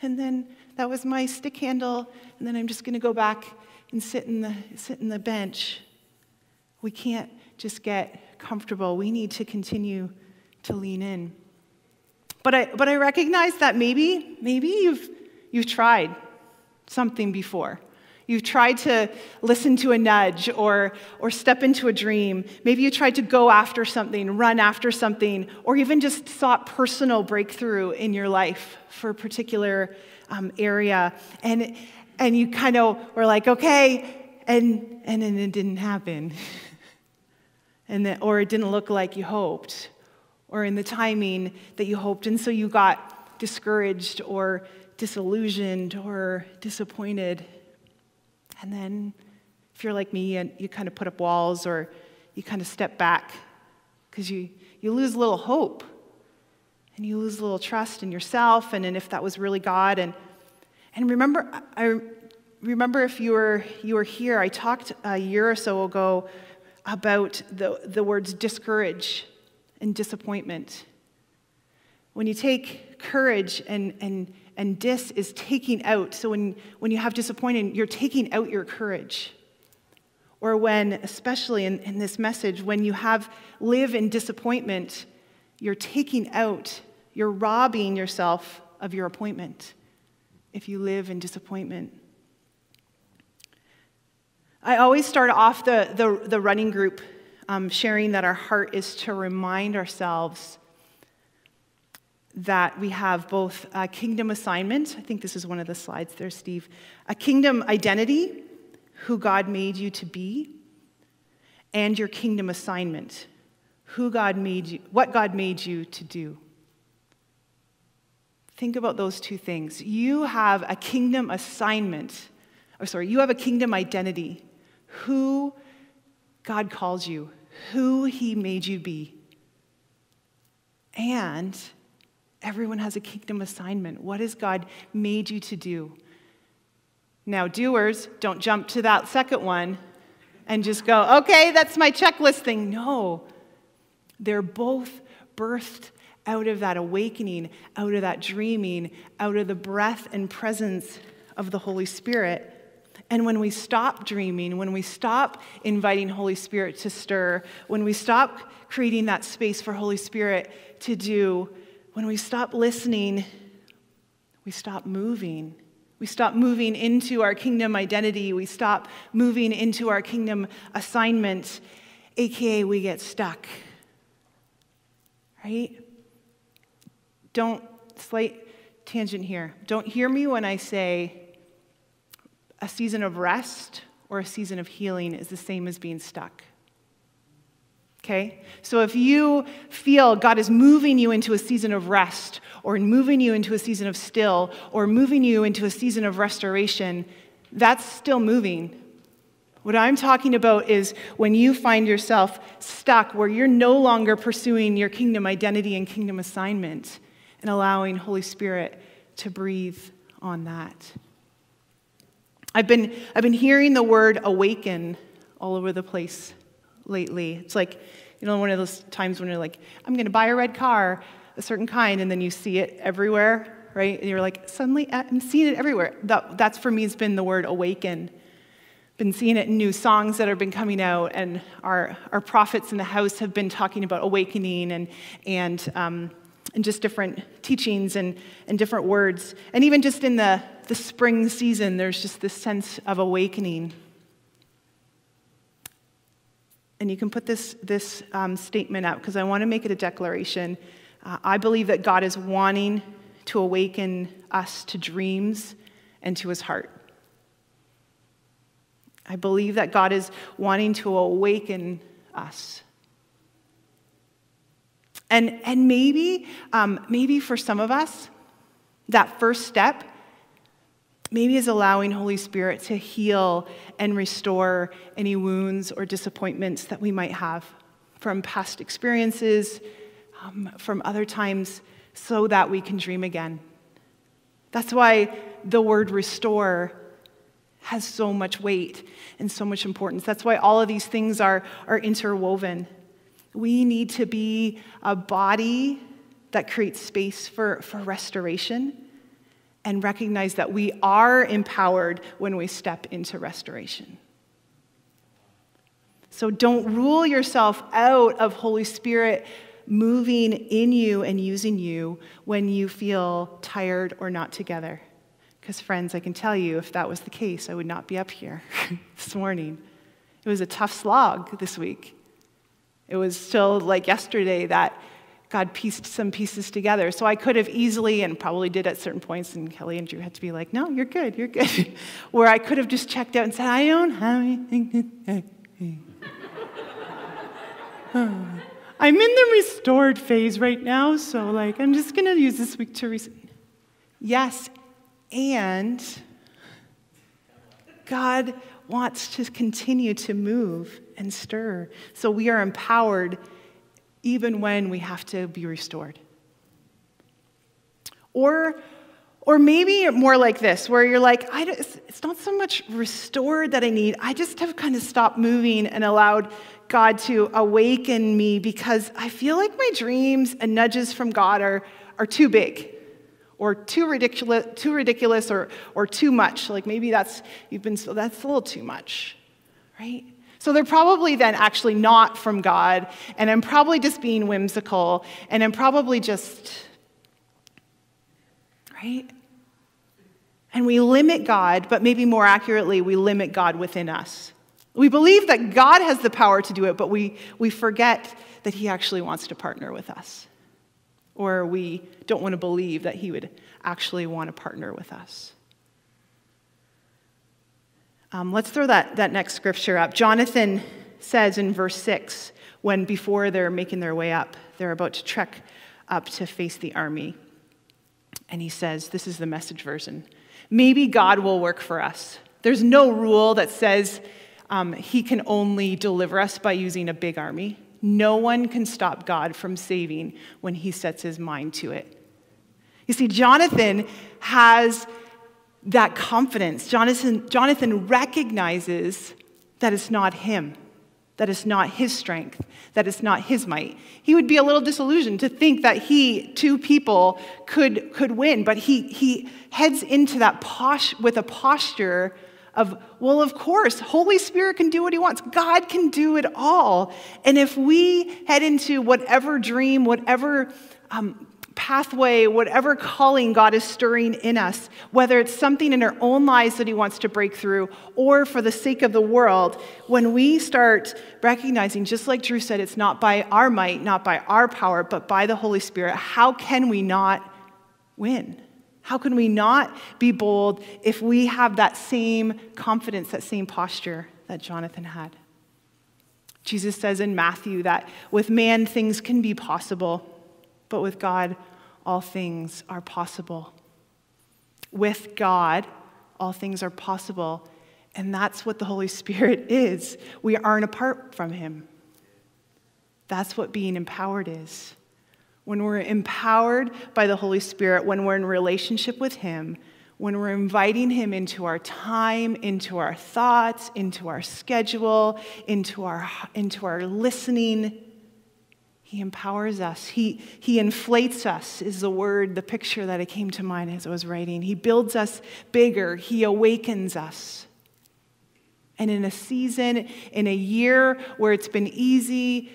and then that was my stick handle, and then I'm just going to go back and sit in the sit in the bench. We can't just get comfortable. We need to continue to lean in. But I but I recognize that maybe maybe you've you've tried something before. You've tried to listen to a nudge or, or step into a dream. Maybe you tried to go after something, run after something, or even just sought personal breakthrough in your life for a particular um, area. And, and you kind of were like, okay, and, and then it didn't happen. and or it didn't look like you hoped, or in the timing that you hoped. And so you got discouraged or disillusioned or disappointed. And then, if you're like me, and you kind of put up walls or you kind of step back because you, you lose a little hope and you lose a little trust in yourself and in if that was really God. And, and remember, I remember if you were, you were here, I talked a year or so ago about the, the words discourage and disappointment. When you take courage and, and and dis is taking out. So when, when you have disappointment, you're taking out your courage. Or when, especially in, in this message, when you have live in disappointment, you're taking out, you're robbing yourself of your appointment if you live in disappointment. I always start off the, the, the running group um, sharing that our heart is to remind ourselves that we have both a kingdom assignment, I think this is one of the slides there, Steve, a kingdom identity, who God made you to be, and your kingdom assignment, who God made you, what God made you to do. Think about those two things. You have a kingdom assignment, or sorry, you have a kingdom identity, who God calls you, who He made you be. And Everyone has a kingdom assignment. What has God made you to do? Now, doers, don't jump to that second one and just go, okay, that's my checklist thing. No, they're both birthed out of that awakening, out of that dreaming, out of the breath and presence of the Holy Spirit. And when we stop dreaming, when we stop inviting Holy Spirit to stir, when we stop creating that space for Holy Spirit to do when we stop listening, we stop moving. We stop moving into our kingdom identity. We stop moving into our kingdom assignment, aka we get stuck. Right? Don't, slight tangent here. Don't hear me when I say a season of rest or a season of healing is the same as being stuck. Okay? So if you feel God is moving you into a season of rest, or moving you into a season of still, or moving you into a season of restoration, that's still moving. What I'm talking about is when you find yourself stuck where you're no longer pursuing your kingdom identity and kingdom assignment and allowing Holy Spirit to breathe on that. I've been, I've been hearing the word awaken all over the place lately. It's like, you know, one of those times when you're like, I'm going to buy a red car, a certain kind, and then you see it everywhere, right? And you're like, suddenly I'm seeing it everywhere. That, that's for me has been the word awaken. Been seeing it in new songs that have been coming out, and our, our prophets in the house have been talking about awakening and, and, um, and just different teachings and, and different words. And even just in the, the spring season, there's just this sense of awakening and you can put this, this um, statement up because I want to make it a declaration. Uh, I believe that God is wanting to awaken us to dreams and to his heart. I believe that God is wanting to awaken us. And, and maybe, um, maybe for some of us, that first step maybe is allowing Holy Spirit to heal and restore any wounds or disappointments that we might have from past experiences, um, from other times, so that we can dream again. That's why the word restore has so much weight and so much importance. That's why all of these things are, are interwoven. We need to be a body that creates space for, for restoration and recognize that we are empowered when we step into restoration. So don't rule yourself out of Holy Spirit moving in you and using you when you feel tired or not together. Because, friends, I can tell you if that was the case, I would not be up here this morning. It was a tough slog this week. It was still like yesterday that God pieced some pieces together. So I could have easily, and probably did at certain points, and Kelly and Drew had to be like, no, you're good, you're good. Where I could have just checked out and said, I don't have anything I'm in the restored phase right now, so like I'm just gonna use this week to reset. Yes, and God wants to continue to move and stir. So we are empowered even when we have to be restored. Or, or maybe more like this, where you're like, I it's not so much restored that I need, I just have kind of stopped moving and allowed God to awaken me because I feel like my dreams and nudges from God are, are too big or too ridiculous, too ridiculous or, or too much. Like maybe that's, you've been, that's a little too much, right? So they're probably then actually not from God, and I'm probably just being whimsical, and I'm probably just, right? And we limit God, but maybe more accurately, we limit God within us. We believe that God has the power to do it, but we, we forget that He actually wants to partner with us. Or we don't want to believe that He would actually want to partner with us. Um, let's throw that, that next scripture up. Jonathan says in verse 6, when before they're making their way up, they're about to trek up to face the army. And he says, This is the message version. Maybe God will work for us. There's no rule that says um, he can only deliver us by using a big army. No one can stop God from saving when he sets his mind to it. You see, Jonathan has that confidence. Jonathan, Jonathan recognizes that it's not him, that it's not his strength, that it's not his might. He would be a little disillusioned to think that he, two people, could, could win, but he, he heads into that posh with a posture of, well, of course, Holy Spirit can do what he wants. God can do it all. And if we head into whatever dream, whatever um, pathway, whatever calling God is stirring in us, whether it's something in our own lives that He wants to break through or for the sake of the world, when we start recognizing, just like Drew said, it's not by our might, not by our power, but by the Holy Spirit, how can we not win? How can we not be bold if we have that same confidence, that same posture that Jonathan had? Jesus says in Matthew that with man things can be possible but with God, all things are possible. With God, all things are possible. And that's what the Holy Spirit is. We aren't apart from Him. That's what being empowered is. When we're empowered by the Holy Spirit, when we're in relationship with Him, when we're inviting Him into our time, into our thoughts, into our schedule, into our, into our listening, he empowers us. He, he inflates us, is the word, the picture that it came to mind as I was writing. He builds us bigger. He awakens us. And in a season, in a year where it's been easy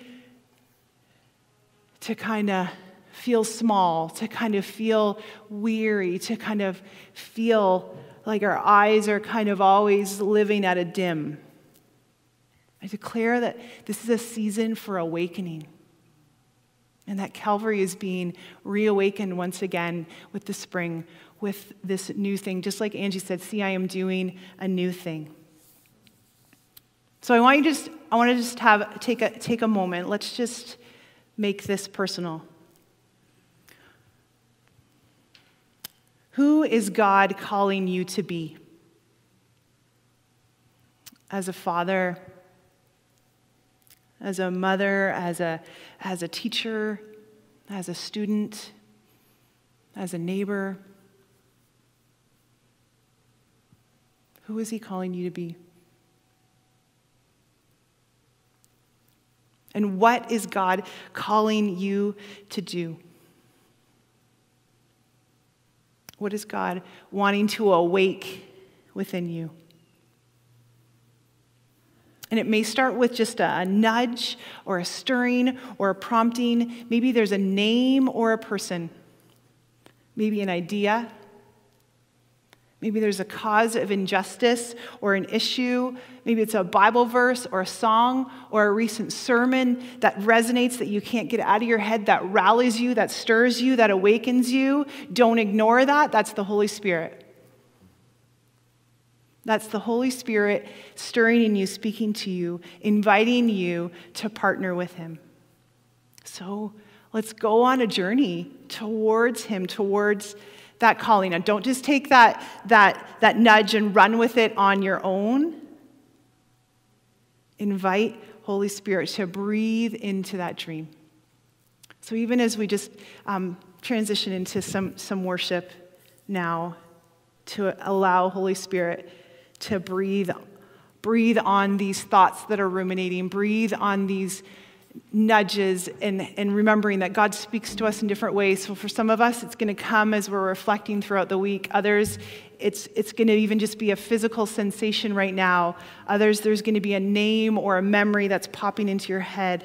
to kind of feel small, to kind of feel weary, to kind of feel like our eyes are kind of always living at a dim, I declare that this is a season for awakening and that Calvary is being reawakened once again with the spring, with this new thing. Just like Angie said, see, I am doing a new thing. So I want you just, I want to just have, take a, take a moment. Let's just make this personal. Who is God calling you to be? As a father, as a mother, as a, as a teacher, as a student, as a neighbor? Who is He calling you to be? And what is God calling you to do? What is God wanting to awake within you? And it may start with just a, nudge or a stirring or a prompting. Maybe there's a name or a person, maybe an idea. Maybe there's a cause of injustice or an issue. Maybe it's a Bible verse or a song or a recent sermon that resonates that you can't get out of your head, that rallies you, that stirs you, that awakens you. Don't ignore that. That's the Holy Spirit. That's the Holy Spirit stirring in you, speaking to you, inviting you to partner with Him. So let's go on a journey towards Him, towards that calling. And don't just take that, that, that nudge and run with it on your own. Invite Holy Spirit to breathe into that dream. So even as we just um, transition into some, some worship now, to allow Holy Spirit to breathe, breathe on these thoughts that are ruminating, breathe on these nudges and, and remembering that God speaks to us in different ways. So for some of us, it's going to come as we're reflecting throughout the week. Others, it's, it's going to even just be a physical sensation right now. Others, there's going to be a name or a memory that's popping into your head.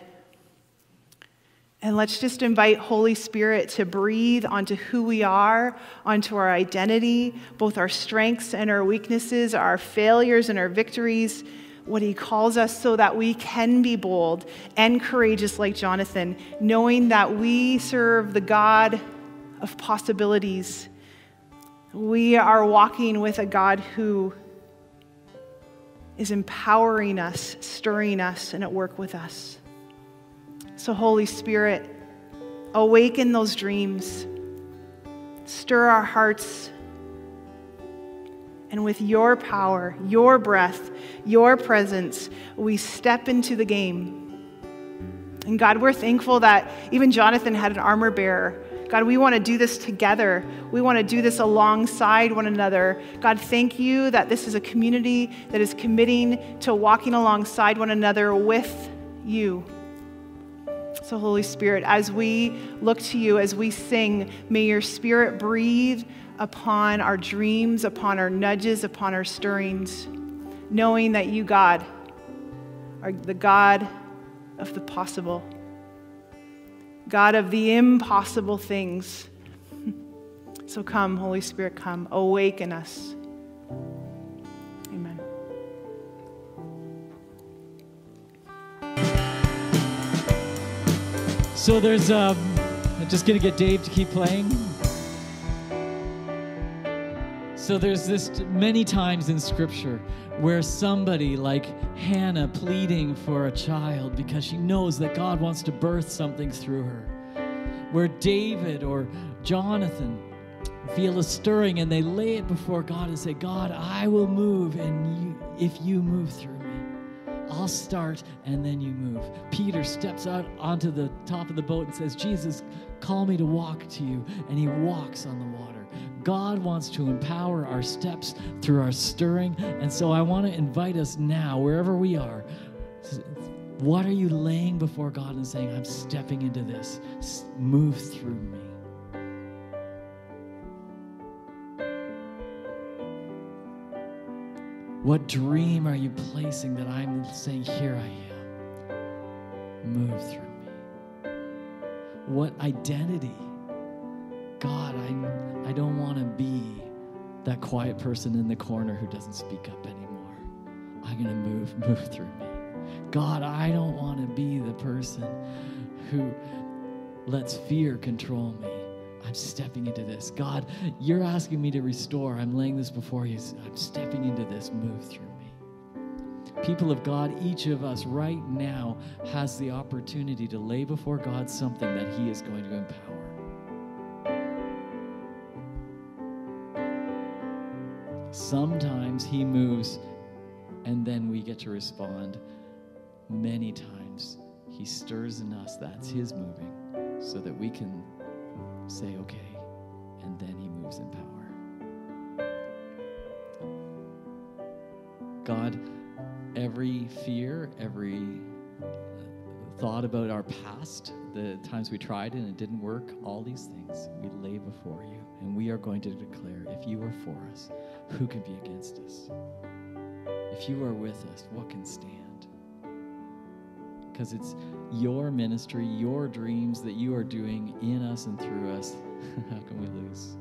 And let's just invite Holy Spirit to breathe onto who we are, onto our identity, both our strengths and our weaknesses, our failures and our victories what he calls us so that we can be bold and courageous like Jonathan, knowing that we serve the God of possibilities. We are walking with a God who is empowering us, stirring us, and at work with us. So, Holy Spirit, awaken those dreams, stir our hearts and with your power, your breath, your presence, we step into the game. And God, we're thankful that even Jonathan had an armor bearer. God, we want to do this together. We want to do this alongside one another. God, thank you that this is a community that is committing to walking alongside one another with you. So, Holy Spirit, as we look to you, as we sing, may your spirit breathe upon our dreams, upon our nudges, upon our stirrings, knowing that you, God, are the God of the possible, God of the impossible things. So come, Holy Spirit, come, awaken us. So there's, um, I'm just going to get Dave to keep playing. So there's this many times in scripture where somebody like Hannah pleading for a child because she knows that God wants to birth something through her. Where David or Jonathan feel a stirring and they lay it before God and say, God, I will move and you, if you move through. I'll start and then you move. Peter steps out onto the top of the boat and says, Jesus, call me to walk to you. And he walks on the water. God wants to empower our steps through our stirring. And so I want to invite us now, wherever we are, what are you laying before God and saying, I'm stepping into this? Move through me. What dream are you placing that I'm saying, Here I am? Move through me. What identity? God, I, I don't want to be that quiet person in the corner who doesn't speak up anymore. I'm going to move, move through me. God, I don't want to be the person who lets fear control me. I'm stepping into this. God, you're asking me to restore. I'm laying this before you. I'm stepping into this. Move through me. People of God, each of us right now has the opportunity to lay before God something that He is going to empower. Sometimes He moves and then we get to respond. Many times He stirs in us, that's His moving, so that we can say, okay, and then He moves in power. God, every fear, every thought about our past, the times we tried and it didn't work, all these things we lay before you. And we are going to declare if you are for us, who can be against us? If you are with us, what can stand? Because it's your ministry, your dreams that you are doing in us and through us. How can we lose?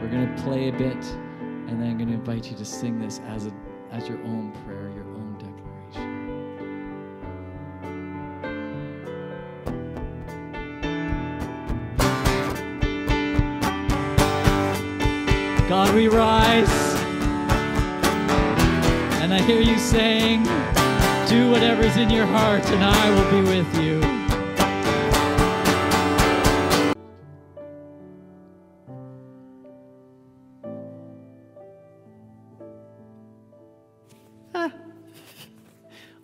We're going to play a bit, and then I'm going to invite you to sing this as, a, as your own prayer, your own declaration. God, we rise. I hear you saying, Do whatever's in your heart, and I will be with you.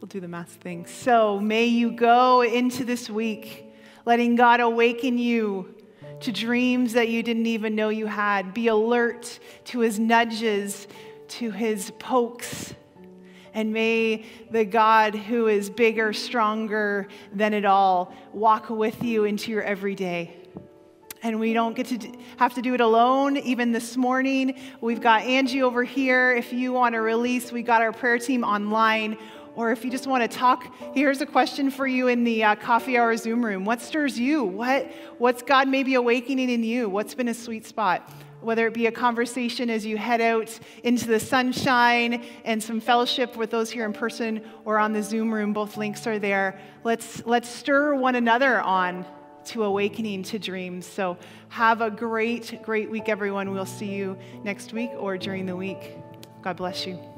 We'll do the math thing. So may you go into this week letting God awaken you to dreams that you didn't even know you had. Be alert to his nudges, to his pokes. And may the God who is bigger, stronger than it all walk with you into your everyday. And we don't get to have to do it alone. Even this morning, we've got Angie over here. If you want to release, we got our prayer team online. Or if you just want to talk, here's a question for you in the uh, coffee hour Zoom room. What stirs you? What, what's God maybe awakening in you? What's been a sweet spot? Whether it be a conversation as you head out into the sunshine and some fellowship with those here in person or on the Zoom room, both links are there. Let's, let's stir one another on to awakening to dreams. So have a great, great week, everyone. We'll see you next week or during the week. God bless you.